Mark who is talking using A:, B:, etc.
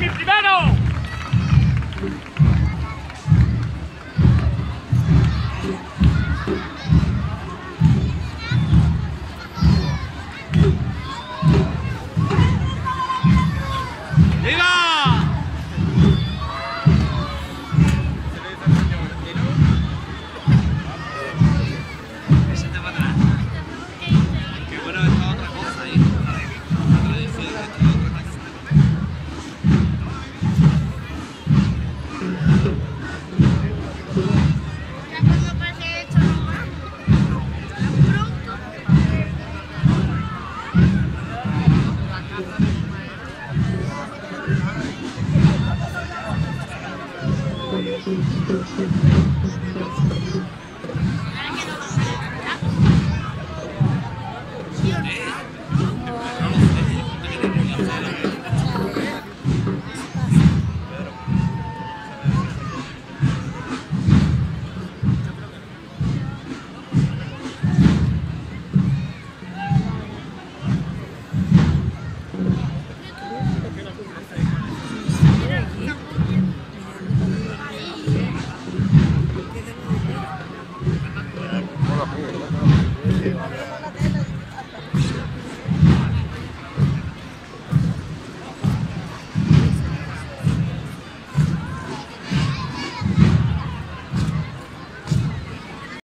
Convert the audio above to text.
A: mi primer Yeah.